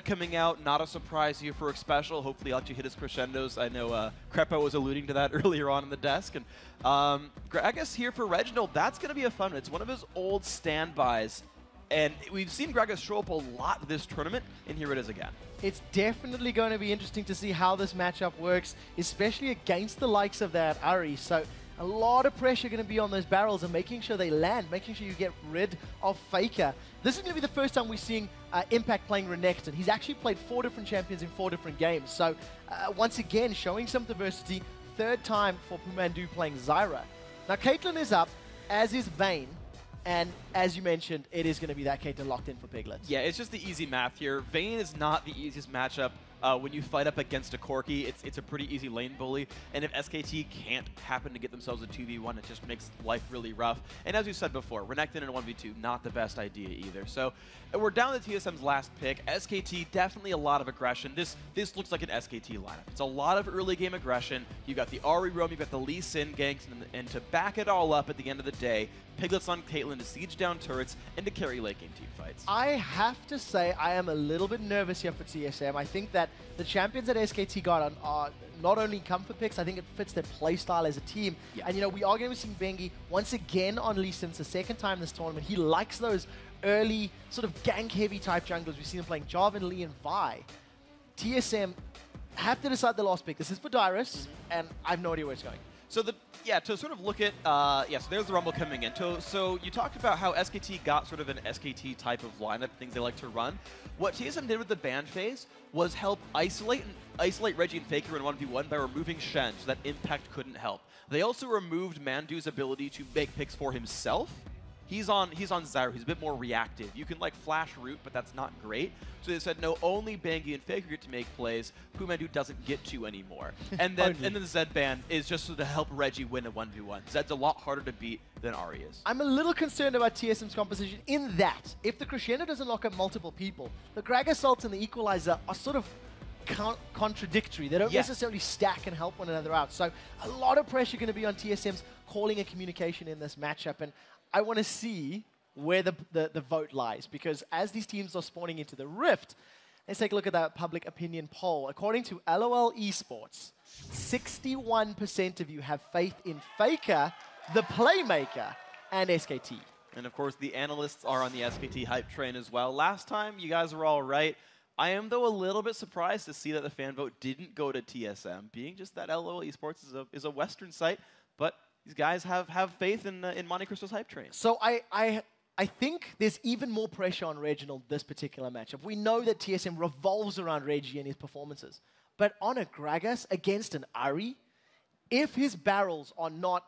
coming out, not a surprise here for a special. Hopefully, I'll actually hit his crescendos. I know uh, Krepo was alluding to that earlier on in the desk. And um, Gragas here for Reginald, that's going to be a fun one. It's one of his old standbys. And we've seen Gragas show up a lot this tournament, and here it is again. It's definitely going to be interesting to see how this matchup works, especially against the likes of that Ahri. So a lot of pressure going to be on those barrels and making sure they land, making sure you get rid of Faker. This is going to be the first time we're seeing uh, Impact playing Renekton. He's actually played four different champions in four different games. So uh, once again, showing some diversity. Third time for PoohManDu playing Zyra. Now Caitlyn is up, as is Vayne. And as you mentioned, it is going to be that Caitlyn locked in for Piglets. Yeah, it's just the easy math here. Vayne is not the easiest matchup uh, when you fight up against a Corki, it's, it's a pretty easy lane bully. And if SKT can't happen to get themselves a 2v1, it just makes life really rough. And as we said before, Renekton in a 1v2, not the best idea either. So we're down to TSM's last pick. SKT, definitely a lot of aggression. This this looks like an SKT lineup. It's a lot of early game aggression. You've got the Ahri roam, you've got the Lee Sin ganks, and, and to back it all up at the end of the day, Piglets on Caitlyn to siege down turrets and to carry late game team fights. I have to say I am a little bit nervous here for TSM. I think that the champions that SKT got on are not only comfort picks, I think it fits their playstyle as a team. Yeah. And you know, we are going to be seeing Bengi once again on Lee Sin. The second time this tournament. He likes those early sort of gank heavy type junglers. We've seen him playing Jarvan, Lee, and Vi. TSM have to decide the last pick. This is for Dyrus, mm -hmm. and I have no idea where it's going. So the yeah, to sort of look at, uh, yeah, so there's the Rumble coming in. To, so you talked about how SKT got sort of an SKT type of lineup, things they like to run. What TSM did with the ban phase was help isolate and isolate Reggie and Faker in 1v1 by removing Shen so that Impact couldn't help. They also removed Mandu's ability to make picks for himself, He's on he's on Zyra. He's a bit more reactive. You can like flash root, but that's not great. So they said no, only Bengi and Faker get to make plays. PoohManDu doesn't get to anymore. And then and then the Zed ban is just to help Reggie win a 1v1. Zed's a lot harder to beat than Ahri is. I'm a little concerned about TSM's composition in that if the Crescendo doesn't lock up multiple people, the Grag Assault and the Equalizer are sort of con contradictory. They don't yeah. necessarily stack and help one another out. So a lot of pressure going to be on TSM's calling and communication in this matchup. And I want to see where the, the, the vote lies because as these teams are spawning into the Rift, let's take a look at that public opinion poll. According to LOL Esports, 61% of you have faith in Faker, the playmaker, and SKT. And of course, the analysts are on the SKT hype train as well. Last time, you guys were all right. I am, though, a little bit surprised to see that the fan vote didn't go to TSM, being just that LOL Esports is a, is a Western site, but these guys have, have faith in, uh, in Monte Cristo's hype train. So I, I, I think there's even more pressure on Reginald this particular matchup. We know that TSM revolves around Reggie and his performances. But on a Gragas against an Ahri, if his barrels are not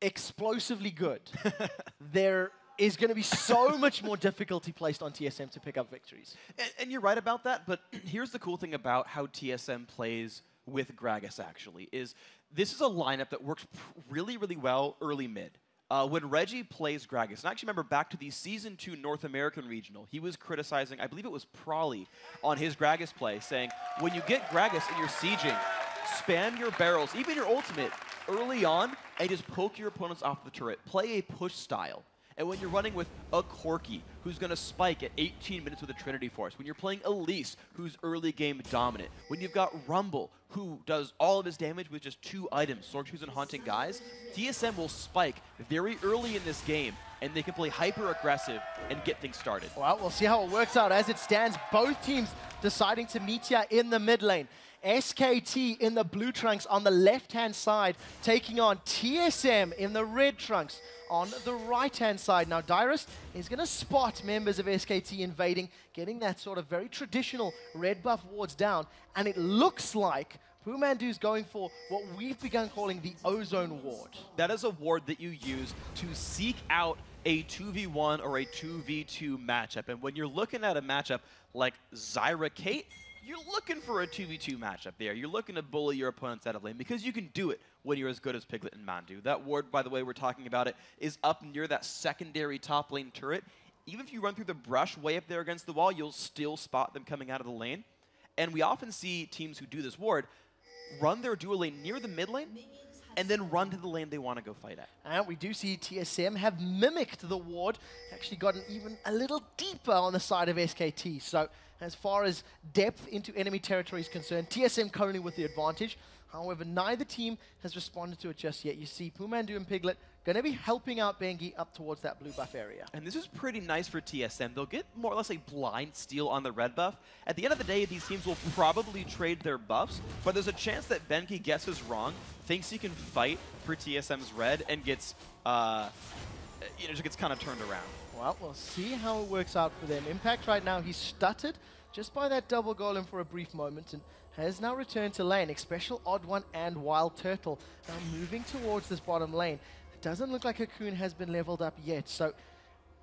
explosively good, there is going to be so much more difficulty placed on TSM to pick up victories. And, and, you're right about that, but here's the cool thing about how TSM plays with Gragas, actually, is this is a lineup that works really, really well early mid. Uh, when Reggie plays Gragas, and I actually remember back to the Season 2 North American Regional, he was criticizing, I believe it was Prawley, on his Gragas play, saying, when you get Gragas and you're sieging, spam your barrels, even your ultimate, early on, and just poke your opponents off the turret. Play a push style. And when you're running with a Corki, who's going to spike at 18 minutes with a Trinity Force, when you're playing Elise, who's early game dominant, when you've got Rumble, who does all of his damage with just two items, Sword Shoes and Haunting Guise, TSM will spike very early in this game, and they can play hyper aggressive and get things started. Well, we'll see how it works out. As it stands, both teams deciding to meet ya in the mid lane. SKT in the blue trunks on the left-hand side, taking on TSM in the red trunks on the right-hand side. Now, Dyrus is going to spot members of SKT invading, getting that sort of very traditional red buff wards down, and it looks like PoohManDu's going for what we've begun calling the Ozone Ward. That is a ward that you use to seek out a 2v1 or a 2v2 matchup. And when you're looking at a matchup like Zyra Kate, you're looking for a 2v2 matchup there. You're looking to bully your opponents out of lane because you can do it when you're as good as Piglet and Mandu. That ward, by the way, we're talking about it, is up near that secondary top lane turret. Even if you run through the brush way up there against the wall, you'll still spot them coming out of the lane. And we often see teams who do this ward run their dual lane near the mid lane and then run to the lane they want to go fight at. And we do see TSM have mimicked the ward, actually gotten even a little deeper on the side of SKT. So as far as depth into enemy territory is concerned. TSM currently with the advantage. However, neither team has responded to it just yet. You see PoohManDu and Piglet going to be helping out Bengi up towards that blue buff area. And this is pretty nice for TSM. They'll get more or less a blind steal on the red buff. At the end of the day, these teams will probably trade their buffs, but there's a chance that Bengi guesses wrong, thinks he can fight for TSM's red, and gets, uh, you know, just gets kind of turned around. Well, we'll see how it works out for them. Impact right now, he's stuttered just by that double golem for a brief moment, and has now returned to lane. Xpecial Odd One and Wild Turtle now moving towards this bottom lane. Doesn't look like Cocoon has been leveled up yet, so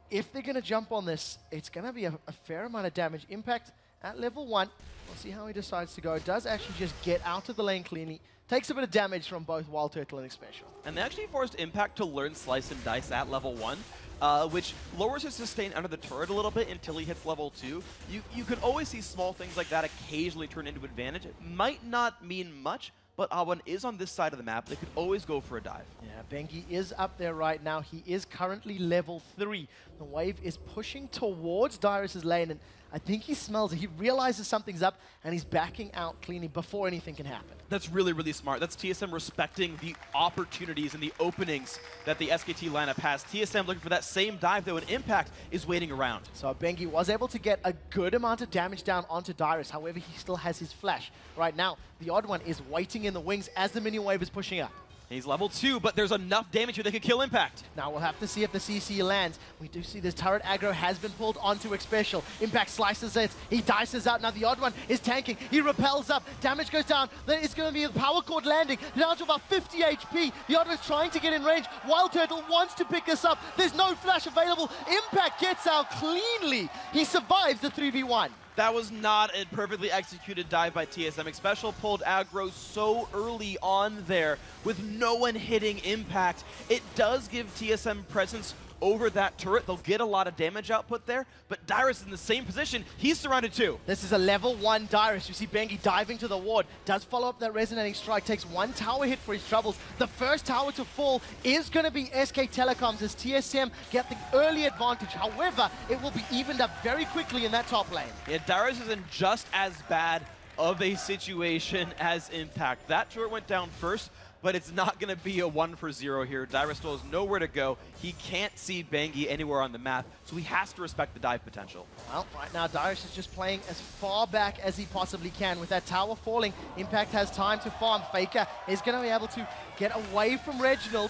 if they're going to jump on this, it's going to be a, a, fair amount of damage. Impact at level 1. We'll see how he decides to go. Does actually just get out of the lane cleanly. Takes a bit of damage from both Wild Turtle and Xpecial. And they actually forced Impact to learn Slice and Dice at level 1 uh, which lowers his sustain under the turret a little bit until he hits level 2. You, you can always see small things like that occasionally turn into advantage. It might not mean much, but Awan is on this side of the map. They could always go for a dive. Yeah, Bengi is up there right now. He is currently level 3. The wave is pushing towards Dyrus' lane, and I think he smells it. He realizes something's up, and he's backing out cleanly before anything can happen. That's really, really smart. That's TSM respecting the opportunities and the openings that the SKT lineup has. TSM looking for that same dive, though, and Impact is waiting around. So Bengi was able to get a good amount of damage down onto Dyrus. However, he still has his flash. Right now, the odd one is waiting in the wings as the minion wave is pushing up. He's level 2, but there's enough damage here they could kill Impact. Now we'll have to see if the CC lands. We do see this turret aggro has been pulled onto Xpecial. Impact slices it. He dices out. Now the odd one is tanking. He repels up. Damage goes down. Then it's going to be the power cord landing down to about 50 HP. The odd one's trying to get in range. Wild Turtle wants to pick this up. There's no flash available. Impact gets out cleanly. He survives the 3v1. That was not a perfectly executed dive by TSM. Xpecial pulled aggro so early on there with no one hitting impact. It does give TSM presence over that turret. They'll get a lot of damage output there, but Dyrus is in the same position. He's surrounded too. This is a level one Dyrus. You see Bengi diving to the ward. Does follow up that resonating strike. Takes one tower hit for his troubles. The first tower to fall is going to be SK Telecoms as TSM get the early advantage. However, it will be evened up very quickly in that top lane. Yeah, Dyrus is in just as bad of a situation as Impact. That turret went down first, but it's not going to be a one for zero here. Dyrus still has nowhere to go. He can't see Bengi anywhere on the map, so he has to respect the dive potential. Well, right now Dyrus is just playing as far back as he possibly can. With that tower falling, Impact has time to farm. Faker is going to be able to get away from Reginald.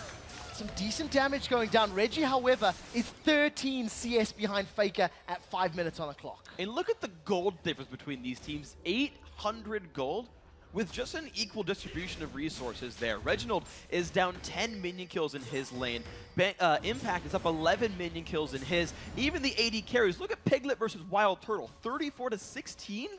Some decent damage going down. Reggie, however, is 13 CS behind Faker at 5 minutes on the clock. And look at the gold difference between these teams. 800 gold with just an equal distribution of resources there. Reginald is down 10 minion kills in his lane. uh, Impact is up 11 minion kills in his. Even the AD carries. Look at Piglet versus Wild Turtle. 34 to 16?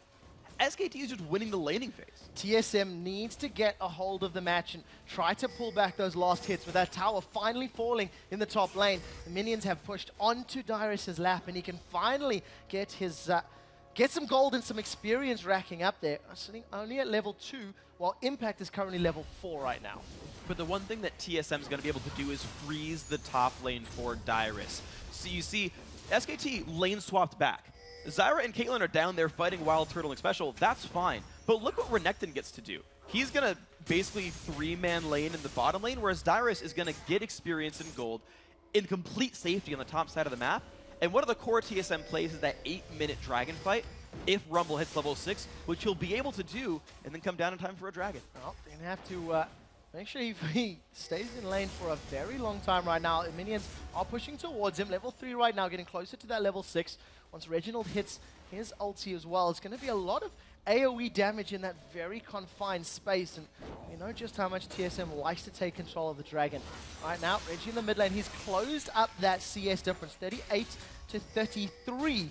SKT is just winning the laning phase. TSM needs to get a hold of the match and try to pull back those last hits with that tower finally falling in the top lane. The minions have pushed onto Dyrus' lap and he can finally get his uh, Get some gold and some experience racking up there. Only at level 2, while Impact is currently level 4 right now. But the one thing that TSM is going to be able to do is freeze the top lane for Dyrus. So you see, SKT lane swapped back. Zyra and Caitlyn are down there fighting Wild Turtle and Xpecial. That's fine. But look what Renekton gets to do. He's going to basically three-man lane in the bottom lane, whereas Dyrus is going to get experience and gold in complete safety on the top side of the map and one of the core TSM plays is that 8-minute dragon fight if Rumble hits level 6, which he'll be able to do, and then come down in time for a dragon. Well, going to have to uh, make sure he, he, stays in lane for a very long time right now. Minions are pushing towards him. Level 3 right now, getting closer to that level 6. Once Reginald hits his ulti as well, it's going to be a lot of AoE damage in that very confined space. And you know just how much TSM likes to take control of the Dragon. Right now, Reggie in the mid lane, he's closed up that CS difference, 38 to 33.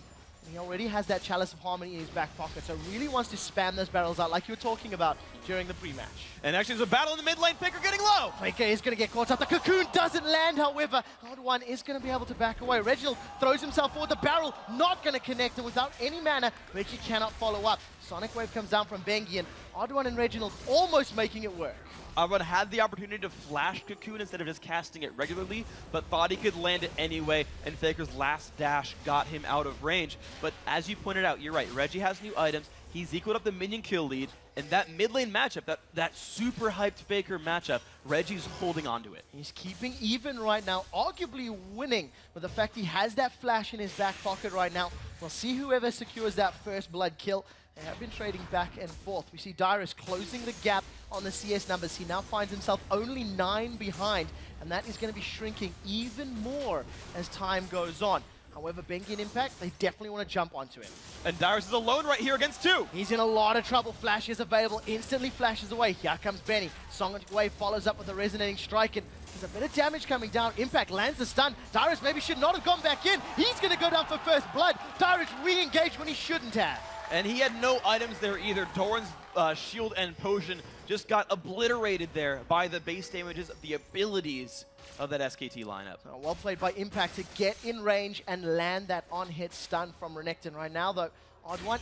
He already has that Chalice of Harmony in his back pocket, so really wants to spam those barrels out like you were talking about during the pre-match. And actually there's a battle in the mid lane, Faker getting low! Faker is going to get caught up. The Cocoon doesn't land, however. Odd One is going to be able to back away. Reginald throws himself forward. The barrel not going to connect, and without any mana, Reggie cannot follow up. Sonic Wave comes down from Bengi, and Odd One and Reginald almost making it work. Oddone had the opportunity to flash Cocoon instead of just casting it regularly, but thought he could land it anyway, and Faker's last dash got him out of range. But as you pointed out, you're right, Reggie has new items, he's equaled up the minion kill lead, and that mid lane matchup, that, that super hyped Faker matchup, Reggie's holding on to it. He's keeping even right now, arguably winning but the fact he has that flash in his back pocket right now. We'll see whoever secures that first blood kill. They have been trading back and forth. We see Dyrus closing the gap on the CS numbers. He now finds himself only nine behind, and that is going to be shrinking even more as time goes on. However, Bengi and Impact, they definitely want to jump onto him. And Dyrus is alone right here against two. He's in a lot of trouble. Flash is available, instantly flashes away. Here comes Bengi. Sonic Wave follows up with a resonating strike, and there's a bit of damage coming down. Impact lands the stun. Dyrus maybe should not have gone back in. He's going to go down for first blood. Dyrus re-engaged when he shouldn't have. And he had no items there either. Doran's uh, shield and potion just got obliterated there by the base damages, of the abilities of that SKT lineup. So well played by Impact to get in range and land that on-hit stun from Renekton. Right now, though, Odd1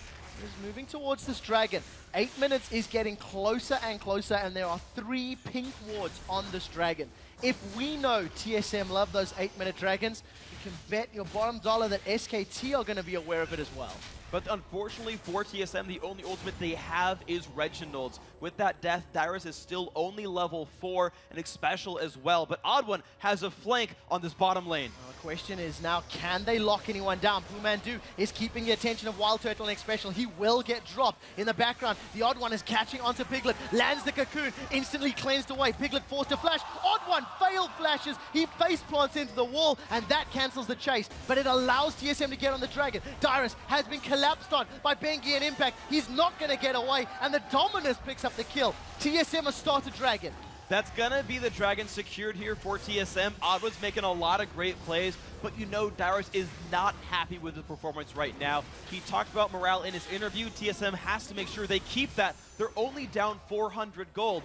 is moving towards this dragon. Eight minutes is getting closer and closer, and there are three pink wards on this dragon. If we know TSM love those eight-minute dragons, you can bet your bottom dollar that SKT are going to be aware of it as well. But unfortunately for TSM, the only ultimate they have is Reginald's. With that death, Dyrus is still only level 4 and Xpecial as well. But Odd1 has a flank on this bottom lane. The question is now, can they lock anyone down? PoohManDu is keeping the attention of Wild Turtle and Xpecial. He will get dropped in the background. The Odd1 is catching onto Piglet, lands the cocoon, instantly cleansed away. Piglet forced to flash. Odd1 failed flashes. He face plants into the wall, and that cancels the chase. But it allows TSM to get on the dragon. Dyrus has been collapsed on by Bengi and Impact. He's not going to get away, and the Dominus picks up the kill. TSM has started Dragon. That's going to be the Dragon secured here for TSM. Odd1's making a lot of great plays, but you know Dyrus is not happy with his performance right now. He talked about morale in his interview. TSM has to make sure they keep that. They're only down 400 gold.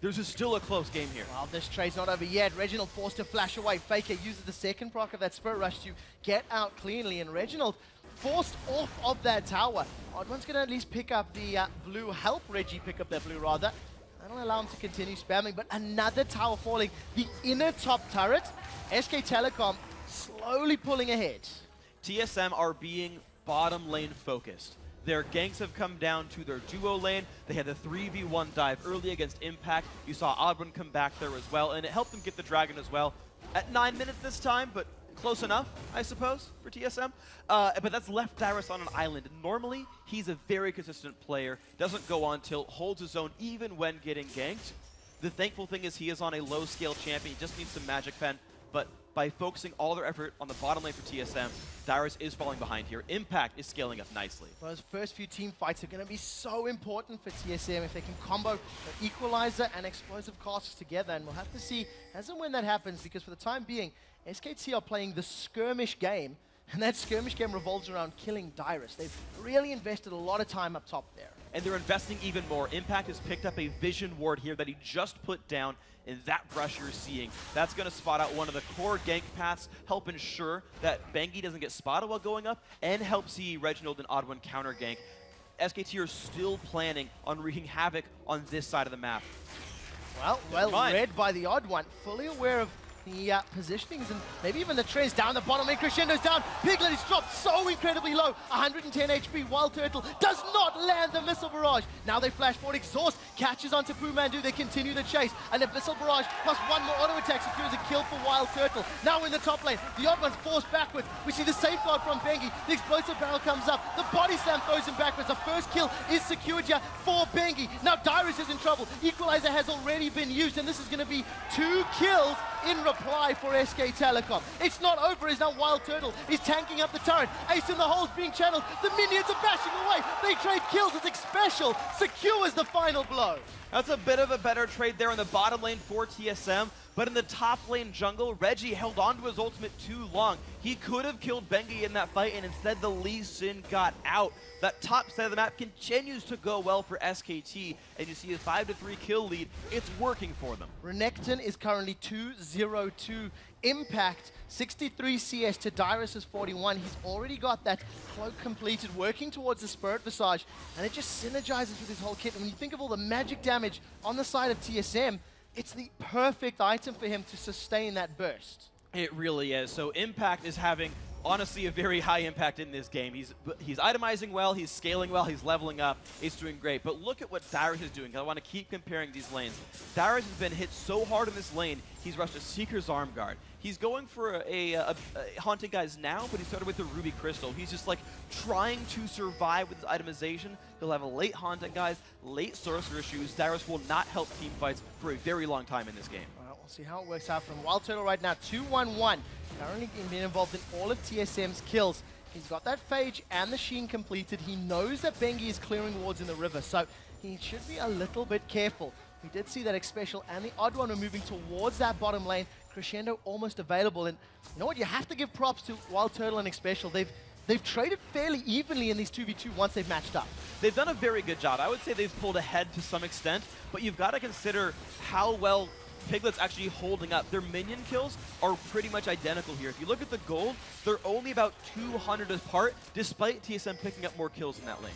There's still a close game here. Well, this trade's not over yet. Reginald forced to flash away. Faker uses the second proc of that Spirit Rush to get out cleanly, and Reginald forced off of their tower. Odd1's going to at least pick up the uh, blue, help Reggie pick up that blue rather. That'll allow him to continue spamming, but another tower falling. The inner top turret, SK Telecom slowly pulling ahead. TSM are being bottom lane focused. Their ganks have come down to their duo lane. They had the 3v1 dive early against Impact. You saw Odd1 come back there as well, and it helped them get the Dragon as well. At 9 minutes this time, but close enough, I suppose, for TSM. Uh, but that's left Dyrus on an island. Normally, he's a very consistent player, doesn't go on tilt, holds his own even when getting ganked. The thankful thing is he is on a low-scale champion. He just needs some Magic Pen. But by focusing all their effort on the bottom lane for TSM, Dyrus is falling behind here. Impact is scaling up nicely. Those first few team fights are going to be so important for TSM if they can combo the Equalizer and Explosive Casks together. And we'll have to see as and when that happens because for the time being, SKT are playing the skirmish game, and that skirmish game revolves around killing Dyrus. They've really invested a lot of time up top there. And they're investing even more. Impact has picked up a vision ward here that he just put down in that brush you're seeing. That's going to spot out one of the core gank paths, help ensure that Bengi doesn't get spotted while going up, and help see Reginald and Odd1 counter gank. SKT are still planning on wreaking havoc on this side of the map. Well, well read by the Odd1, fully aware of the uh, positionings and maybe even the trends down the bottom. And Crescendo's down. Piglet is dropped so incredibly low. 110 HP. Wild Turtle does not land the Missile Barrage. Now they flash forward. Exhaust catches onto PoohManDu. They continue the chase. And the Missile Barrage plus one more auto attack secures a kill for Wild Turtle. Now in the top lane. The odd one's forced backwards. We see the safeguard from Bengi. The explosive barrel comes up. The body slam throws him backwards. The first kill is secured here for Bengi. Now Dyrus is in trouble. Equalizer has already been used. And this is going to be two kills in reply for SK Telecom. It's not over as now Wild Turtle He's tanking up the turret. Ace in the holes being channeled. The minions are bashing away. They trade kills as Xpecial secures the final blow. That's a bit of a better trade there in the bottom lane for TSM, But in the top lane jungle, Reggie held on to his ultimate too long. He could have killed Bengi in that fight, and instead the Lee Sin got out. That top side of the map continues to go well for SKT, and you see a 5-3 kill lead. It's working for them. Renekton is currently 2-0-2 Impact, 63 CS to Dyrus' 41. He's already got that cloak completed, working towards the Spirit Visage, and it just synergizes with his whole kit. And when you think of all the magic damage on the side of TSM, it's the perfect item for him to sustain that burst. It really is. So Impact is having honestly a very high impact in this game. He's he's itemizing well, he's scaling well, he's leveling up, he's doing great. But look at what Dyrus is doing. I want to keep comparing these lanes. Dyrus has been hit so hard in this lane, he's rushed a Seeker's Arm Guard. He's going for a, a, a, Haunted Guise now, but he started with the Ruby Crystal. He's just like trying to survive with his itemization. He'll have a late Haunted Guise, late Sorcerer Shoes. Dyrus will not help team fights for a very long time in this game. We'll see how it works out from Wild Turtle right now. 2-1-1. Currently being involved in all of TSM's kills. He's got that Phage and the Sheen completed. He knows that Bengi is clearing wards in the river, so he should be a little bit careful. We did see that Xpecial and the Odd One are moving towards that bottom lane. Crescendo almost available. And you know what? You have to give props to Wild Turtle and Xpecial. They've They've traded fairly evenly in these 2v2 once they've matched up. They've done a very good job. I would say they've pulled ahead to some extent, but you've got to consider how well Piglet's actually holding up. Their minion kills are pretty much identical here. If you look at the gold, they're only about 200 apart, despite TSM picking up more kills in that lane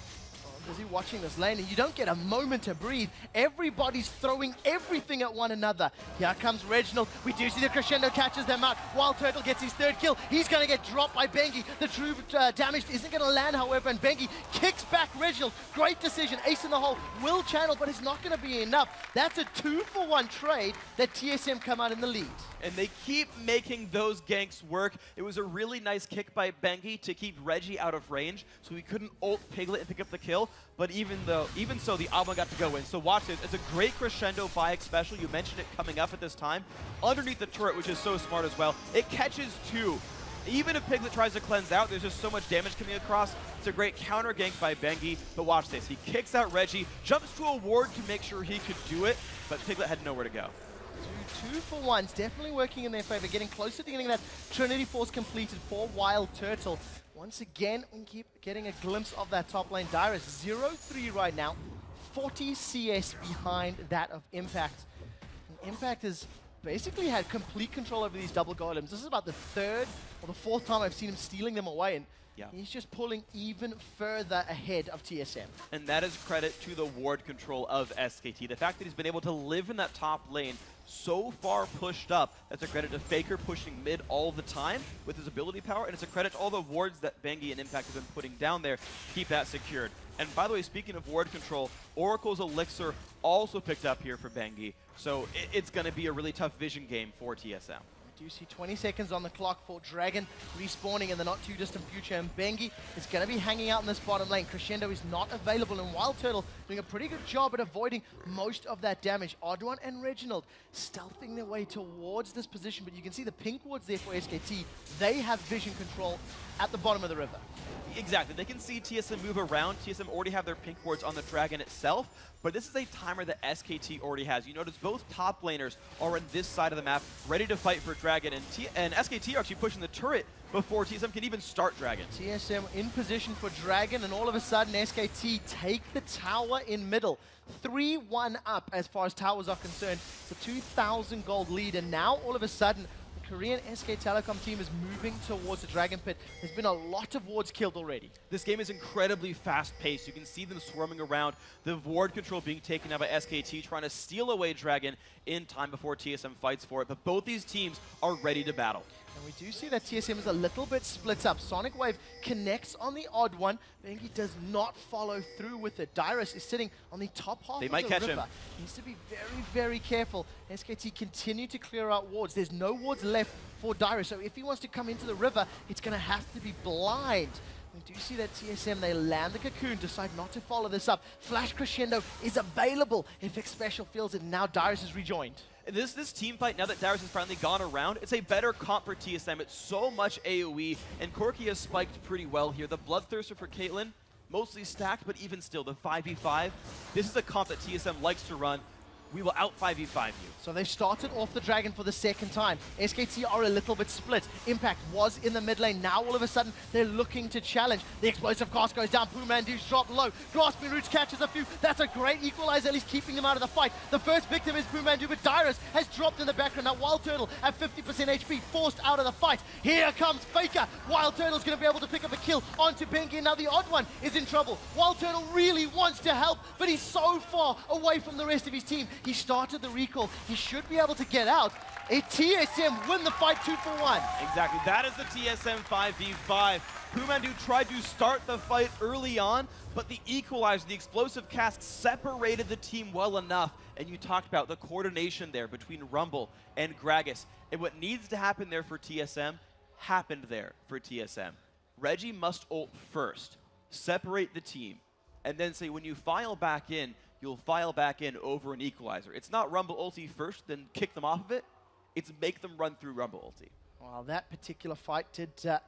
busy watching this lane, and you don't get a moment to breathe. Everybody's throwing everything at one another. Here comes Reginald. We do see the Crescendo catches them out. Wild Turtle gets his third kill. He's going to get dropped by Bengi. The true uh, damage isn't going to land, however, and Bengi kicks back Reginald. Great decision. Ace in the hole will channel, but it's not going to be enough. That's a two-for-one trade that TSM come out in the lead. And they keep making those ganks work. It was a really nice kick by Bengi to keep Reggie out of range, so he couldn't ult Piglet and pick up the kill but even though, even so, the Alma got to go in. So watch this. It's a great crescendo by Xpecial. You mentioned it coming up at this time. Underneath the turret, which is so smart as well, it catches two. Even if Piglet tries to cleanse out, there's just so much damage coming across. It's a great counter gank by Bengi, but watch this. He kicks out Reggie, jumps to a ward to make sure he could do it, but Piglet had nowhere to go. Two, two for ones, definitely working in their favor, getting closer to the getting that Trinity Force completed for Wild Turtle. Once again, we keep getting a glimpse of that top lane. Dyrus 0-3 right now, 40 CS behind that of Impact. And Impact has basically had complete control over these double golems. This is about the third or the fourth time I've seen him stealing them away, and yeah. he's just pulling even further ahead of TSM. And that is credit to the ward control of SKT. The fact that he's been able to live in that top lane so far pushed up. That's a credit to Faker pushing mid all the time with his ability power, and it's a credit to all the wards that Bengi and Impact have been putting down there to keep that secured. And by the way, speaking of ward control, Oracle's Elixir also picked up here for Bengi, so it's going to be a really tough vision game for TSM do see 20 seconds on the clock for Dragon respawning in the not too distant future, and Bengi is going to be hanging out in this bottom lane. Crescendo is not available, and Wild Turtle doing a pretty good job at avoiding most of that damage. Oddone and Reginald stealthing their way towards this position, but you can see the pink wards there for SKT. They have vision control at the bottom of the river. Exactly. They can see TSM move around. TSM already have their pink wards on the Dragon itself, but this is a timer that SKT already has. You notice both top laners are on this side of the map, ready to fight for Dragon, and, T and SKT are actually pushing the turret before TSM can even start Dragon. TSM in position for Dragon, and all of a sudden SKT take the tower in middle. 3-1 up as far as towers are concerned. It's a 2,000 gold lead, and now all of a sudden Korean SK Telecom team is moving towards the Dragon Pit. There's been a lot of wards killed already. This game is incredibly fast-paced. You can see them swarming around, the ward control being taken out by SKT, trying to steal away Dragon in time before TSM fights for it. But both these teams are ready to battle. And we do see that TSM is a little bit split up. Sonic Wave connects on the odd one. Bengi does not follow through with it. Dyrus is sitting on the top half they of might the catch river. Him. Needs to be very, very careful. SKT continue to clear out wards. There's no wards left for Dyrus. So if he wants to come into the river, it's going to have to be blind. We do see that TSM, they land the Cocoon, decide not to follow this up. Flash Crescendo is available if Xpecial feels it, and now Dyrus is rejoined. This this team fight, now that Dyrus has finally gone around, it's a better comp for TSM. It's so much AoE, and Corki has spiked pretty well here. The Bloodthirster for Caitlyn, mostly stacked, but even still, the 5v5, this is a comp that TSM likes to run. We will out 5v5 you. So they started off the Dragon for the second time. SKT are a little bit split. Impact was in the mid lane. Now all of a sudden they're looking to challenge. The explosive cask goes down. PoohManDu's dropped low. Grasping Roots catches a few. That's a great equalizer, at least keeping them out of the fight. The first victim is PoohManDu, but Dyrus has dropped in the background. Now Wild Turtle at 50% HP, forced out of the fight. Here comes Faker. Wild Turtle's going to be able to pick up a kill onto Bengi. Now the odd one is in trouble. Wild Turtle really wants to help, but he's so far away from the rest of his team. He started the recall. He should be able to get out. A TSM win the fight two for one. Exactly. That is the TSM 5v5. PoohManDu tried to start the fight early on, but the equalizer, the explosive cask, separated the team well enough. And you talked about the coordination there between Rumble and Gragas. And what needs to happen there for TSM happened there for TSM. Reggie must ult first, separate the team, and then say when you file back in, you'll file back in over an equalizer. It's not Rumble ulti first, then kick them off of it. It's make them run through Rumble ulti. Well, that particular fight did uh,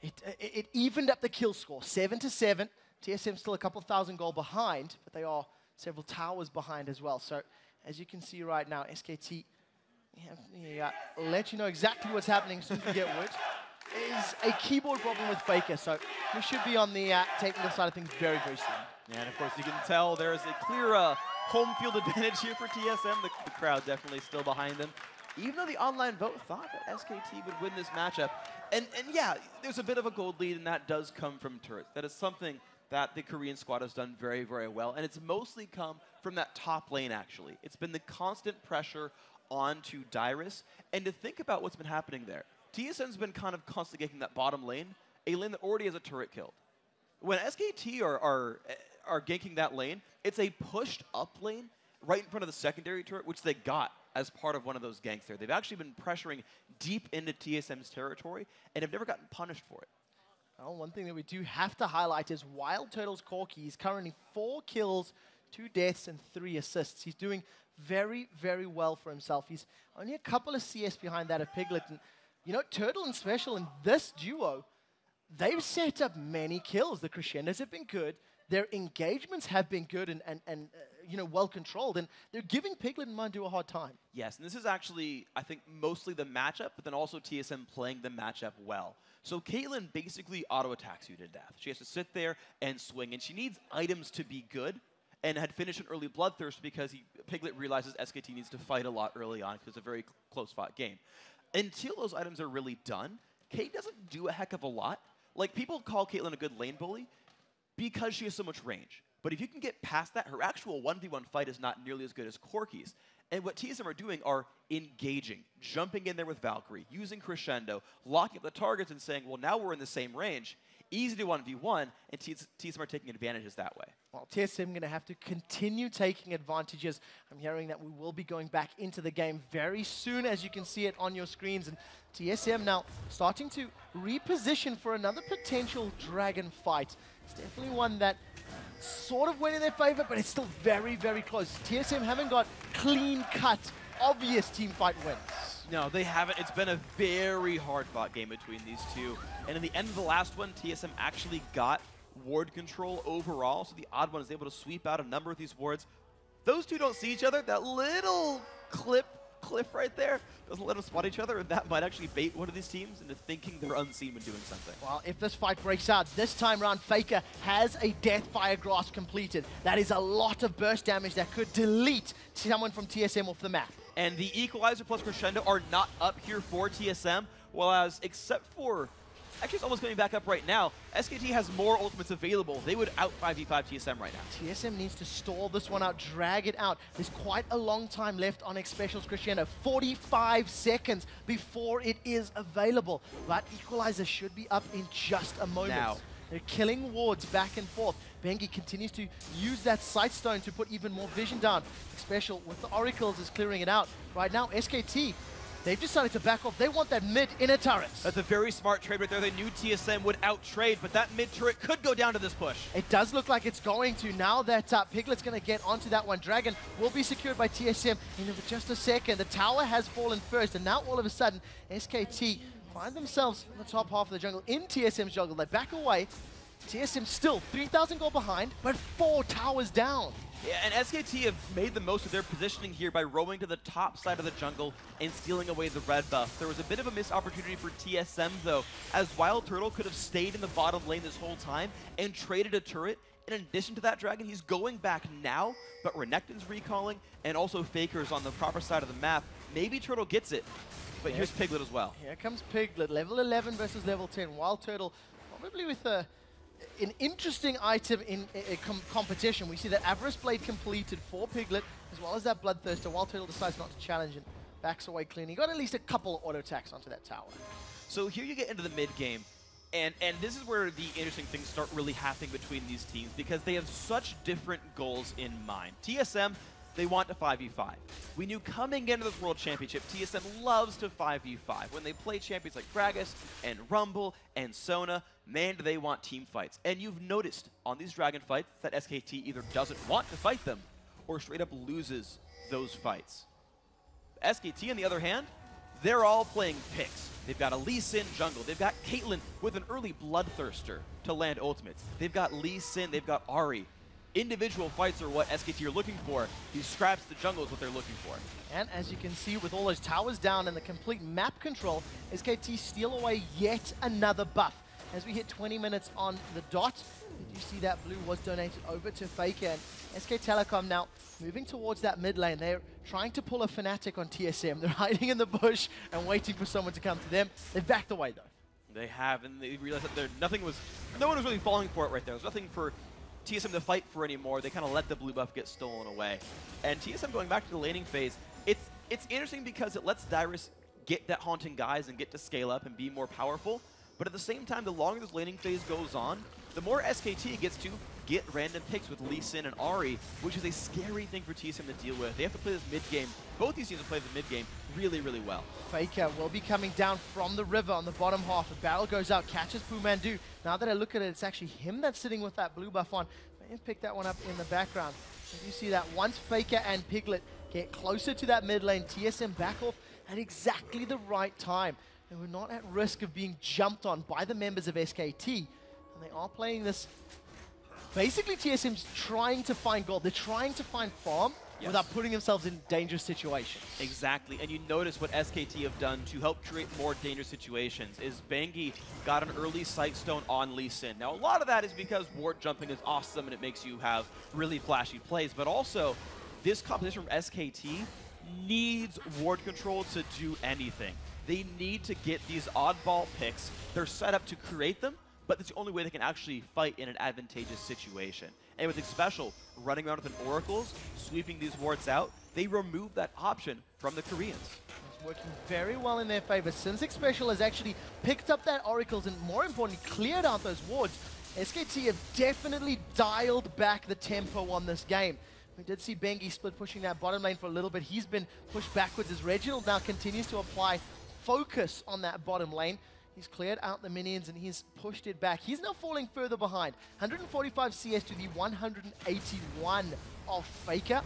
it, it, it, evened up the kill score, seven to seven. TSM still a couple thousand gold behind, but they are several towers behind as well. So as you can see right now, SKT yeah, yeah, let you know exactly what's happening soon as get word. Is a keyboard problem with Faker, so we should be on the uh, technical side of things very, very soon. And of course you can tell there is a clear uh, home field advantage here for TSM. The, the, crowd definitely still behind them. Even though the online vote thought that SKT would win this matchup. And, and yeah, there's a bit of a gold lead, and that does come from turrets. That is something that the Korean squad has done very, very well. And it's mostly come from that top lane, actually. It's been the constant pressure onto Dyrus. And to think about what's been happening there, TSM's been kind of constantly getting that bottom lane, a lane that already has a turret killed. When SKT are, are, are ganking that lane, it's a pushed up lane right in front of the secondary turret, which they got as part of one of those ganks there. They've actually been pressuring deep into TSM's territory and have never gotten punished for it. Well, one thing that we do have to highlight is Wild Turtles Corki is currently four kills, two deaths, and three assists. He's doing very, very well for himself. He's only a couple of CS behind that of Piglet. And, you know, Turtle and Xpecial in this duo, they've set up many kills. The crescendos have been good. Their engagements have been good and, and, and uh, you know, well controlled, and they're giving Piglet and Mandu a hard time. Yes, and this is actually, I think, mostly the matchup, but then also TSM playing the matchup well. So Caitlyn basically auto attacks you to death. She has to sit there and swing, and she needs items to be good and had finished an early bloodthirst because he, Piglet realizes SKT needs to fight a lot early on because it's a very close fought game. Until those items are really done, Kate doesn't do a heck of a lot. Like, people call Caitlyn a good lane bully because she has so much range. But if you can get past that, her actual 1v1 fight is not nearly as good as Corki's. And what TSM are doing are engaging, jumping in there with Valkyrie, using Crescendo, locking up the targets and saying, well, now we're in the same range. Easy to 1v1, and TSM are taking advantages that way. Well, TSM going to have to continue taking advantages. I'm hearing that we will be going back into the game very soon, as you can see it on your screens. And TSM now starting to reposition for another potential Dragon fight. It's definitely one that sort of went in their favor, but it's still very, very close. TSM haven't got clean-cut, obvious team fight wins. No, they haven't. It's been a very hard-fought game between these two. And in the end of the last one, TSM actually got ward control overall, so the odd one is able to sweep out a number of these wards. Those two don't see each other. That little clip cliff right there doesn't let them spot each other, and that might actually bait one of these teams into thinking they're unseen when doing something. Well, if this fight breaks out, this time round, Faker has a Deathfire Grasp completed. That is a lot of burst damage that could delete someone from TSM off the map. And the Equalizer plus Crescendo are not up here for TSM, whereas except for Actually, it's almost coming back up right now. SKT has more ultimates available. They would out 5v5 TSM right now. TSM needs to stall this one out, drag it out. There's quite a long time left on Xpecial's Crescendo. 45 seconds before it is available. But Equalizer should be up in just a moment. Now. They're killing wards back and forth. Bengi continues to use that Sightstone to put even more vision down. Xpecial with the Oracles is clearing it out. Right now, SKT They've decided to back off. They want that mid inner turret. That's a very smart trade right there. They knew TSM would out-trade, but that mid turret could go down to this push. It does look like it's going to. Now that uh, Piglet's going to get onto that one. Dragon will be secured by TSM in just a second. The tower has fallen first, and now all of a sudden, SKT find themselves in the top half of the jungle, in TSM's jungle. They back away. TSM still 3,000 gold behind, but four towers down. Yeah, and SKT have made the most of their positioning here by roaming to the top side of the jungle and stealing away the red buff. There was a bit of a missed opportunity for TSM, though, as Wild Turtle could have stayed in the bottom lane this whole time and traded a turret. In addition to that, Dragon, he's going back now, but Renekton's recalling, and also Faker's on the proper side of the map. Maybe Turtle gets it, but here's Piglet as well. Here comes Piglet, level 11 versus level 10. Wild Turtle, probably with a an interesting item in a com competition. We see that Avarice Blade completed for Piglet, as well as that Bloodthirster. Wild Turtle decides not to challenge and backs away clean. He got at least a couple auto attacks onto that tower. So here you get into the mid game, and and this is where the interesting things start really happening between these teams because they have such different goals in mind. TSM they want to 5v5. We knew coming into this World Championship, TSM loves to 5v5. When they play champions like Gragas and Rumble and Sona, man, do they want team fights. And you've noticed on these Dragon fights that SKT either doesn't want to fight them or straight up loses those fights. SKT, on the other hand, they're all playing picks. They've got a Lee Sin jungle. They've got Caitlyn with an early Bloodthirster to land ultimates. They've got Lee Sin. They've got Ahri individual fights are what SKT are looking for. These scraps the jungle is what they're looking for. And as you can see with all those towers down and the complete map control, SKT steal away yet another buff. As we hit 20 minutes on the dot, did you see that blue was donated over to Faker and SK Telecom now moving towards that mid lane. They're trying to pull a Fnatic on TSM. They're hiding in the bush and waiting for someone to come to them. They've backed away though. They have, and they realized that there nothing was, no one was really falling for it right there. There was nothing for TSM to fight for anymore. They kind of let the blue buff get stolen away. And TSM going back to the laning phase, it's it's interesting because it lets Dyrus get that Haunting guise and get to scale up and be more powerful. But at the same time, the longer this laning phase goes on, the more SKT gets to get random picks with Lee Sin and Ahri, which is a scary thing for TSM to deal with. They have to play this mid game. Both these teams have played the mid game really, really well. Faker will be coming down from the river on the bottom half. The barrel goes out, catches PoohManDu. Now that I look at it, it's actually him that's sitting with that blue buff on. May have picked that one up in the background. you see that once Faker and Piglet get closer to that mid lane, TSM back off at exactly the right time. And we're not at risk of being jumped on by the members of SKT. And they are playing this basically TSM's trying to find gold. They're trying to find farm yes. without putting themselves in dangerous situations. Exactly, and you notice what SKT have done to help create more dangerous situations is Bengi got an early Sight Stone on Lee Sin. Now, a lot of that is because ward jumping is awesome and it makes you have really flashy plays, but also this composition from SKT needs ward control to do anything. They need to get these oddball picks. They're set up to create them, but it's the only way they can actually fight in an advantageous situation. And with Xpecial running around with an Oracles, sweeping these wards out, they remove that option from the Koreans. It's working very well in their favor. Since Xpecial has actually picked up that Oracles and more importantly, cleared out those wards, SKT have definitely dialed back the tempo on this game. We did see Bengi split pushing that bottom lane for a little bit. He's been pushed backwards as Reginald now continues to apply focus on that bottom lane. He's cleared out the minions and he's pushed it back. He's now falling further behind. 145 CS to the 181 of Faker.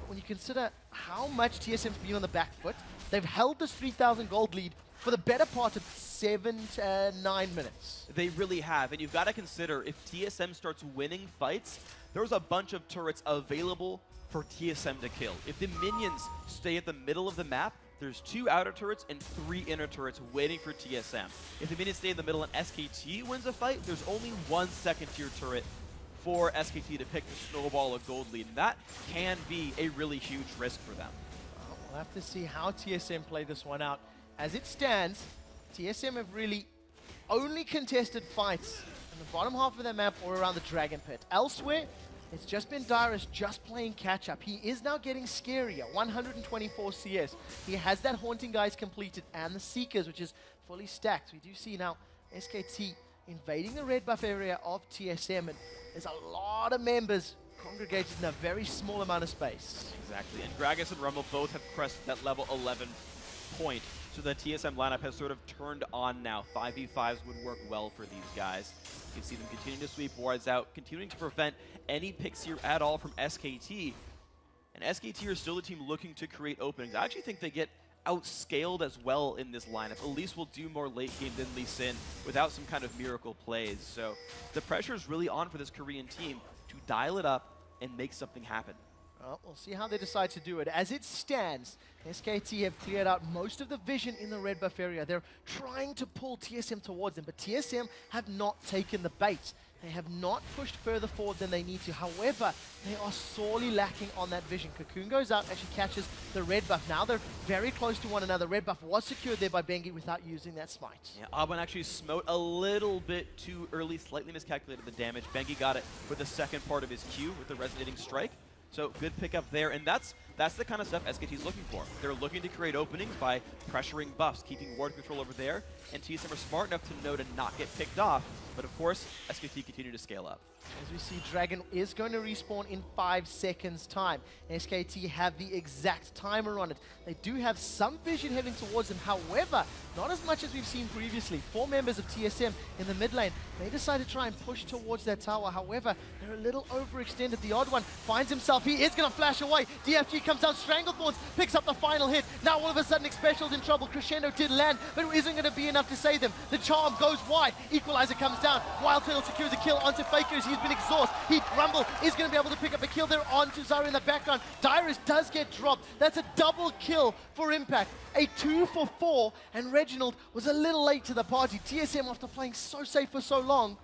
But when you consider how much TSM's been on the back foot, they've held this 3,000 gold lead for the better part of seven to nine minutes. They really have, and you've got to consider if TSM starts winning fights, there's a bunch of turrets available for TSM to kill. If the minions stay at the middle of the map, there's two outer turrets and three inner turrets waiting for TSM. If the minions stay in the middle and SKT wins a fight, there's only one second tier turret for SKT to pick the snowball a gold lead. And that can be a really huge risk for them. Uh, we'll have to see how TSM play this one out. As it stands, TSM have really only contested fights in the bottom half of their map or around the Dragon Pit. Elsewhere, it's just been Dyrus just playing catch-up. He is now getting scarier, 124 CS. He has that Haunting Guise completed and the Seekers, which is fully stacked. We do see now SKT invading the red buff area of TSM, and there's a lot of members congregated in a very small amount of space. Exactly, and Gragas and Rumble both have pressed that level 11 point, so the TSM lineup has sort of turned on now. 5v5s would work well for these guys. You can see them continuing to sweep wards out, continuing to prevent any picks here at all from SKT. And SKT are still the team looking to create openings. I actually think they get outscaled as well in this lineup. Elise will do more late game than Lee Sin without some kind of miracle plays. So the pressure is really on for this Korean team to dial it up and make something happen. Well, we'll see how they decide to do it. As it stands, SKT have cleared out most of the vision in the red buff area. They're trying to pull TSM towards them, but TSM have not taken the bait. They have not pushed further forward than they need to. However, they are sorely lacking on that vision. Cocoon goes out she catches the red buff. Now they're very close to one another. Red buff was secured there by Bengi without using that smite. Yeah, Aban actually smote a little bit too early, slightly miscalculated the damage. Bengi got it with the second part of his Q with the resonating strike. So good pickup there, and that's that's the kind of stuff SKT is looking for. They're looking to create openings by pressuring buffs, keeping ward control over there, and TSM are smart enough to know to not get picked off. But of course, SKT continue to scale up. As we see, Dragon is going to respawn in five seconds' time. SKT have the exact timer on it. They do have some vision heading towards them. However, not as much as we've seen previously. Four members of TSM in the mid lane. They decide to try and push towards their tower. However, they're a little overextended. The odd one finds himself. He is going to flash away. DFG comes out. Stranglethorns picks up the final hit. Now all of a sudden, Xpecial's in trouble. Crescendo did land, but it isn't going to be enough to save them. The charm goes wide. Equalizer comes down. Wild Turtle secures a kill onto Faker as he's been exhausted. He Rumble is going to be able to pick up a kill there onto Zyra in the background. Dyrus does get dropped. That's a double kill for Impact. A two for four, and Reginald was a little late to the party. TSM, after playing so safe for so long,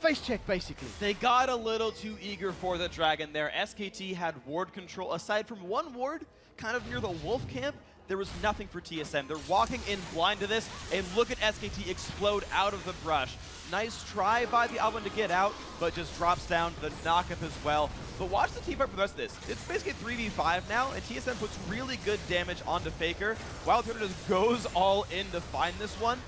face check basically. They got a little too eager for the Dragon there. SKT had ward control. Aside from one ward, kind of near the Wolf camp, there was nothing for TSM. They're walking in blind to this, and look at SKT explode out of the brush. Nice try by the Alban to get out, but just drops down the knockup as well. But watch the team fight for the rest of this. It's basically 3v5 now, and TSM puts really good damage onto Faker. Wild Turtle just goes all in to find this one.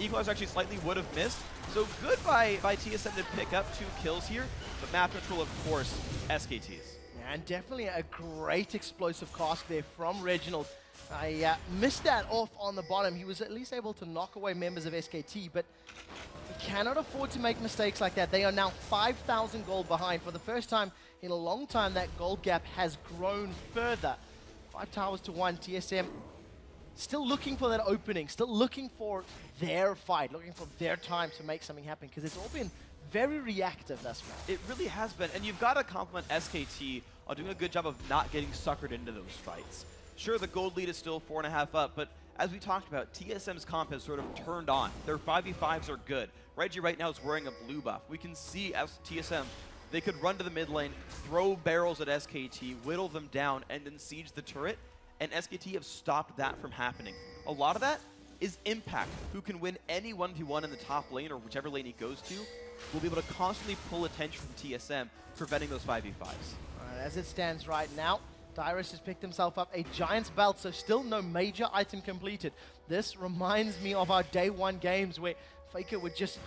Equalizer actually slightly would have missed. So good by, by TSM to pick up two kills here, but map control, of course, SKT's. And definitely a great explosive cask there from Reginald. I uh, missed that off on the bottom. He was at least able to knock away members of SKT, but he cannot afford to make mistakes like that. They are now 5,000 gold behind. For the first time in a long time, that gold gap has grown further. Five towers to one. TSM still looking for that opening, still looking for their fight, looking for their time to make something happen, because it's all been very reactive thus far. It really has been, and you've got to compliment SKT on doing a good job of not getting suckered into those fights. Sure, the gold lead is still four and a half up, but as we talked about, TSM's comp has sort of turned on. Their 5v5s are good. Reggie right now is wearing a blue buff. We can see as TSM, they could run to the mid lane, throw barrels at SKT, whittle them down, and then siege the turret, and SKT have stopped that from happening. A lot of that is Impact, who can win any 1v1 in the top lane or whichever lane he goes to, will be able to constantly pull attention from TSM, preventing those 5v5s. All right, as it stands right now, Dyrus has picked himself up a Giant's Belt, so still no major item completed. This reminds me of our day one games where Faker would just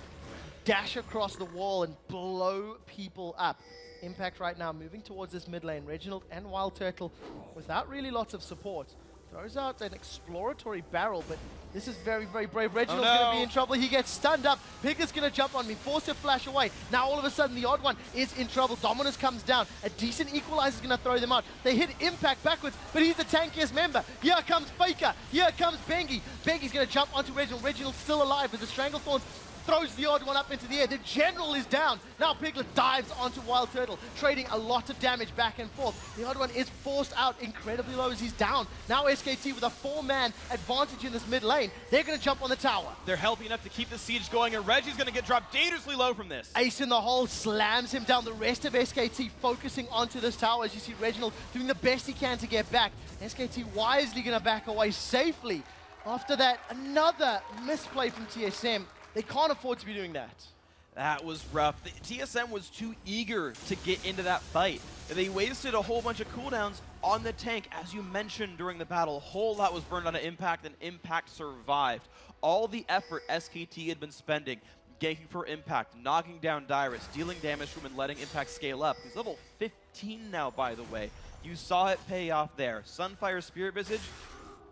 dash across the wall and blow people up. Impact right now moving towards this mid lane. Reginald and Wild Turtle without really lots of support. Throws out an exploratory barrel, but this is very, very brave. Reginald's oh no. going to be in trouble. He gets stunned up. Piglet's going to jump on me, force to flash away. Now all of a sudden the odd one is in trouble. Dominus comes down. A decent equalizer is going to throw them out. They hit Impact backwards, but he's the tankiest member. Here comes Faker. Here comes Bengi. Bengi's going to jump onto Reginald. Reginald's still alive with the Stranglethorns throws the odd one up into the air. The general is down. Now Piglet dives onto Wild Turtle, trading a lot of damage back and forth. The odd one is forced out incredibly low as he's down. Now SKT with a four-man advantage in this mid lane. They're going to jump on the tower. They're helping enough to keep the siege going, and Reggie's going to get dropped dangerously low from this. Ace in the hole slams him down. The rest of SKT focusing onto this tower as you see Reginald doing the best he can to get back. SKT wisely going to back away safely. After that, another misplay from TSM. They can't afford to be doing that. That was rough. The TSM was too eager to get into that fight. They wasted a whole bunch of cooldowns on the tank. As you mentioned during the battle, a whole lot was burned on Impact, and Impact survived. All the effort SKT had been spending, ganking for Impact, knocking down Dyrus, dealing damage from and letting Impact scale up. He's level 15 now, by the way. You saw it pay off there. Sunfire Spirit Visage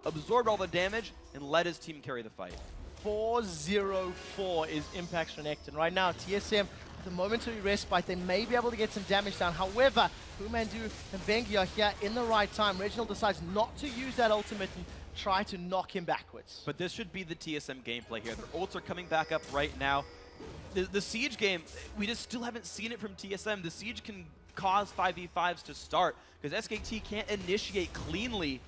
absorbed all the damage and let his team carry the fight. 404 is Impact's Renekton. Right now, TSM, with a momentary respite, they may be able to get some damage down. However, PoohManDu and Bengi are here in the right time. Reginald decides not to use that ultimate and try to knock him backwards. But this should be the TSM gameplay here. Their ults are coming back up right now. The, the Siege game, we just still haven't seen it from TSM. The Siege can cause 5v5s to start because SKT can't initiate cleanly.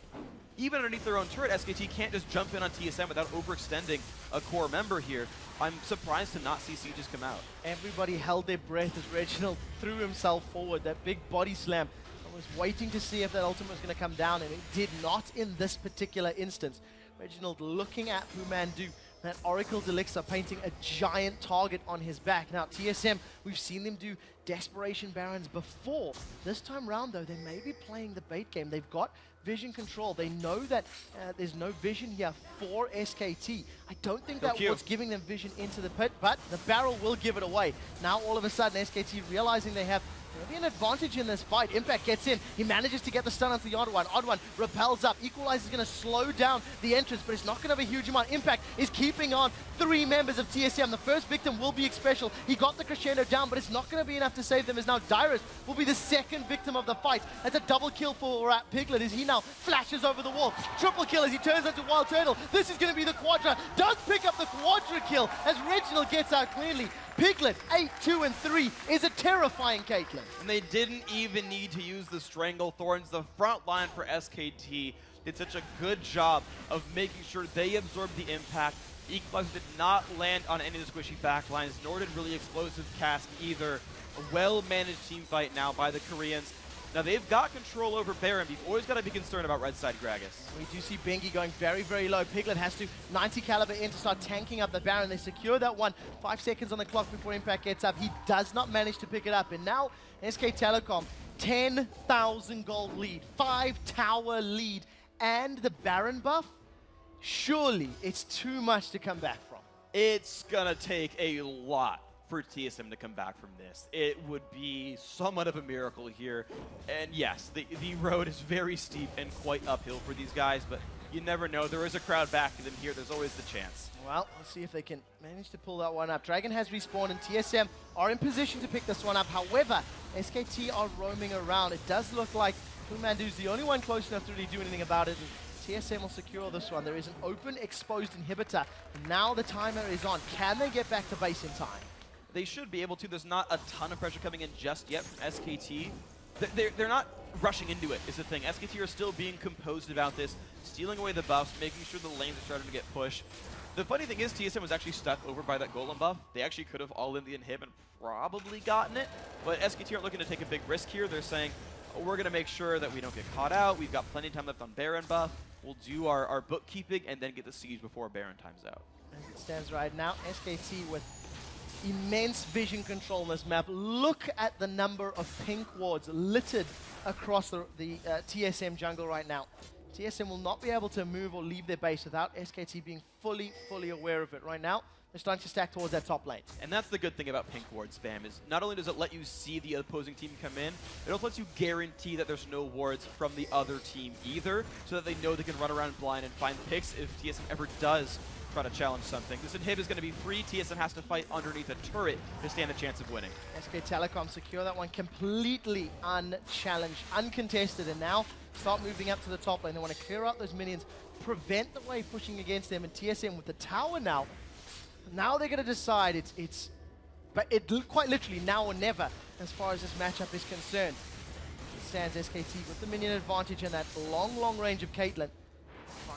Even underneath their own turret, SKT can't just jump in on TSM without overextending a core member here. I'm surprised to not see Sieges come out. Everybody held their breath as Reginald threw himself forward, that big body slam. I was waiting to see if that ultimate was going to come down, and it did not in this particular instance. Reginald looking at PoohManDu, that Oracle's Elixir painting a giant target on his back. Now, TSM, we've seen them do Desperation Barons before. This time round, though, they may be playing the bait game. They've got vision control. They know that uh, there's no vision here for SKT. I don't think that was giving them vision into the pit, but the barrel will give it away. Now, all of a sudden, SKT realizing they have Maybe an advantage in this fight. Impact gets in. He manages to get the stun onto the odd one. Odd one repels up. Equalizer is going to slow down the entrance, but it's not going to have a huge amount. Impact is keeping on three members of TSM. The first victim will be Xpecial. He got the crescendo down, but it's not going to be enough to save them as now Dyrus will be the second victim of the fight. That's a double kill for uh, Piglet as he now flashes over the wall. Triple kill as he turns into Wild Turtle. This is going to be the Quadra. Does pick up the Quadra kill as Reginald gets out cleanly. Piglet, 8, 2, and 3 is a terrifying Caitlyn. And they didn't even need to use the Strangle Thorns. The front line for SKT did such a good job of making sure they absorbed the impact. Equalizer did not land on any of the squishy backlines, nor did really explosive cask either. A well-managed team fight now by the Koreans. Now they've got control over Baron, but you've always got to be concerned about red side Gragas. We do see Bengi going very, very low. Piglet has to 90 caliber in to start tanking up the Baron. They secure that one. Five seconds on the clock before Impact gets up. He does not manage to pick it up. And now SK Telecom, 10,000 gold lead, five tower lead, and the Baron buff. Surely it's too much to come back from. It's gonna take a lot for TSM to come back from this. It would be somewhat of a miracle here. And yes, the, the road is very steep and quite uphill for these guys, but you never know. There is a crowd backing them here. There's always the chance. Well, let's see if they can manage to pull that one up. Dragon has respawned and TSM are in position to pick this one up. However, SKT are roaming around. It does look like PoohManDu's the only one close enough to really do anything about it. TSM will secure this one. There is an open exposed inhibitor. Now the timer is on. Can they get back to base in time? They should be able to. There's not a ton of pressure coming in just yet from SKT. They're, they're not rushing into it, is the thing. SKT are still being composed about this, stealing away the buffs, making sure the lanes are starting to get pushed. The funny thing is TSM was actually stuck over by that Golem buff. They actually could have all in the inhib and probably gotten it, but SKT aren't looking to take a big risk here. They're saying, oh, we're going to make sure that we don't get caught out. We've got plenty of time left on Baron buff. We'll do our, our bookkeeping and then get the siege before Baron time's out. As it stands right now, SKT with immense vision control on this map. Look at the number of pink wards littered across the, the uh, TSM jungle right now. TSM will not be able to move or leave their base without SKT being fully, fully aware of it right now. They're starting to stack towards that top lane. And that's the good thing about pink ward spam is not only does it let you see the opposing team come in, it also lets you guarantee that there's no wards from the other team either, so that they know they can run around blind and find picks if TSM ever does try to challenge something. This inhib is going to be free. TSM has to fight underneath a turret to stand a chance of winning. SK Telecom secure that one completely unchallenged, uncontested, and now start moving up to the top lane. They want to clear out those minions, prevent the wave pushing against them, and TSM with the tower now. Now they're going to decide it's, it's but it quite literally now or never as far as this matchup is concerned. It stands SKT with the minion advantage and that long, long range of Caitlyn.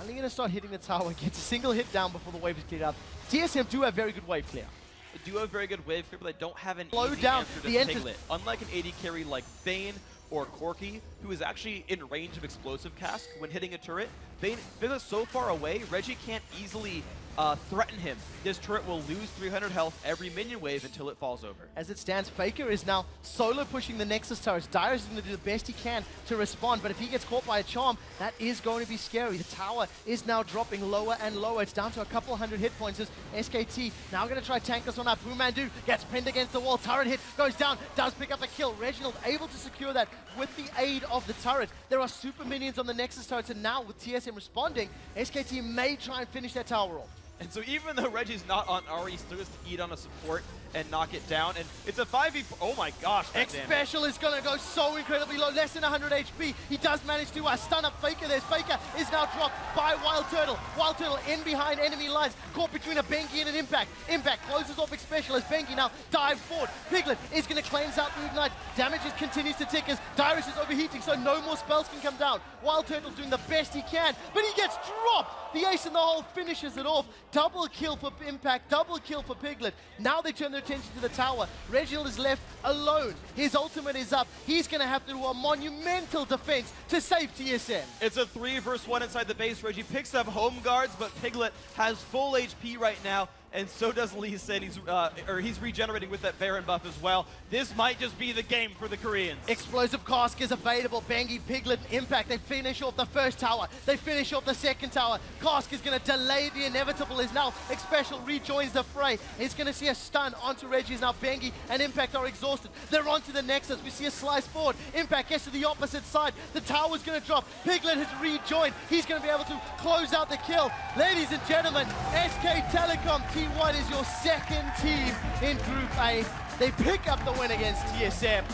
Finally going to start hitting the tower, gets a single hit down before the wave is cleared up. TSM do have very good wave clear. They do have very good wave clear, but they don't have an Slow easy down answer to the Piglet. Unlike an AD carry like Vayne or Corki, who is actually in range of explosive cask when hitting a turret, Vayne, because so far away, Reggie can't easily uh, threaten him. This turret will lose 300 health every minion wave until it falls over. As it stands, Faker is now solo pushing the Nexus turrets. Dyrus is going to do the best he can to respond, but if he gets caught by a charm, that is going to be scary. The tower is now dropping lower and lower. It's down to a couple hundred hit points as SKT now going to try tank this one up. PoohManDu gets pinned against the wall. Turret hit goes down, does pick up a kill. Reginald able to secure that with the aid of the turret. There are super minions on the Nexus turrets, and now with TSM responding, SKT may try and finish that tower off. And so even though Reggie's not on Ahri, he still has to eat on a support. And knock it down. And it's a 5v. Oh my gosh. Xpecial is going to go so incredibly low, less than 100 HP. He does manage to uh, stun up Faker. There's Faker is now dropped by Wild Turtle. Wild Turtle in behind enemy lines, caught between a Bengi and an Impact. Impact closes off Xpecial as Bengi now dives forward. Piglet is going to cleanse out the Ignite. Damage continues to tick as Dyrus is overheating, so no more spells can come down. Wild Turtle's doing the best he can, but he gets dropped. The ace in the hole finishes it off. Double kill for Impact, double kill for Piglet. Now they turn their attention to the tower. Reginald is left alone. His ultimate is up. He's going to have to do a monumental defense to save TSM. It's a three versus one inside the base. Reggie picks up home guards, but Piglet has full HP right now and so does Lee Sin. He's, uh, or he's regenerating with that Baron buff as well. This might just be the game for the Koreans. Explosive Cask is available. Bengi, Piglet, Impact. They finish off the first tower. They finish off the second tower. Cask is going to delay the inevitable. Is now Xpecial rejoins the fray. He's going to see a stun onto Reggie's now. Bengi and Impact are exhausted. They're onto the Nexus. We see a slice forward. Impact gets to the opposite side. The tower's going to drop. Piglet has rejoined. He's going to be able to close out the kill. Ladies and gentlemen, SK Telecom T1 is your second team in Group A. They pick up the win against TSM.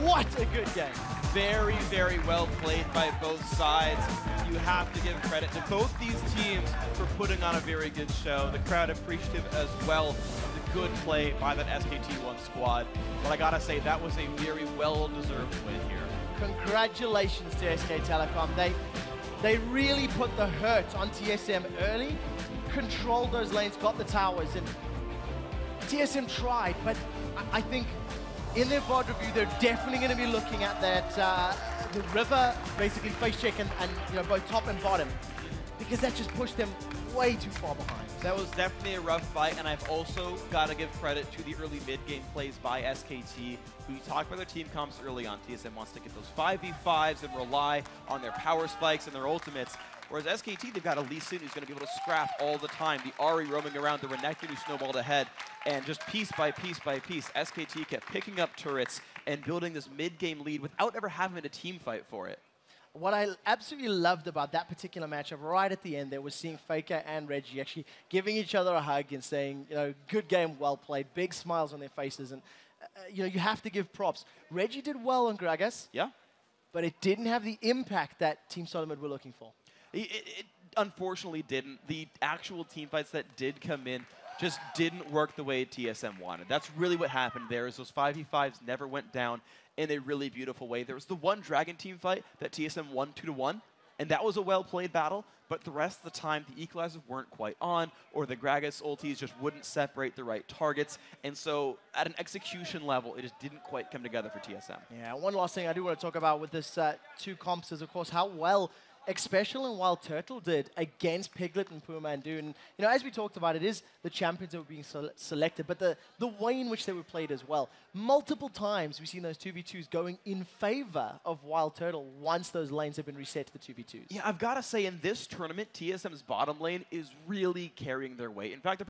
What a good game. Very, very well played by both sides. You have to give credit to both these teams for putting on a very good show. The crowd appreciative as well of the good play by that SKT1 squad. But I gotta say, that was a very well-deserved win here. Congratulations to SK Telecom. They, they really put the hurt on TSM early controlled those lanes, got the towers, and TSM tried, but I, think in their VOD review, they're definitely going to be looking at that uh, the river, basically face check and, and you know both top and bottom, because that just pushed them way too far behind. That was definitely a rough fight, and I've also got to give credit to the early mid-game plays by SKT, who talked about their team comps early on. TSM wants to get those 5v5s and rely on their power spikes and their ultimates. Whereas SKT, they've got a Lee Sin who's going to be able to scrap all the time. The Ahri roaming around, the Renekton who snowballed ahead. And just piece by piece by piece, SKT kept picking up turrets and building this mid-game lead without ever having a team fight for it. What I absolutely loved about that particular matchup, right at the end, there was seeing Faker and Reggie actually giving each other a hug and saying, you know, good game, well played, big smiles on their faces. And, uh, you know, you have to give props. Reggie did well on Gragas. Yeah. But it didn't have the impact that Team Solomid were looking for. It, it, unfortunately didn't. The actual team fights that did come in just didn't work the way TSM wanted. That's really what happened there is those 5v5s never went down in a really beautiful way. There was the one Dragon team fight that TSM won 2 to 1, and that was a well-played battle, but the rest of the time the equalizers weren't quite on, or the Gragas ultis just wouldn't separate the right targets, and so at an execution level, it just didn't quite come together for TSM. Yeah, one last thing I do want to talk about with this uh, two comps is, of course, how well Xpecial and Wild Turtle did against Piglet and PoohManDu. You know, as we talked about, it is the champions that were being selected, but the, the way in which they were played as well. Multiple times we've seen those 2v2s going in favor of Wild Turtle once those lanes have been reset to the 2v2s. Yeah, I've got to say, in this tournament, TSM's bottom lane is really carrying their weight. In fact,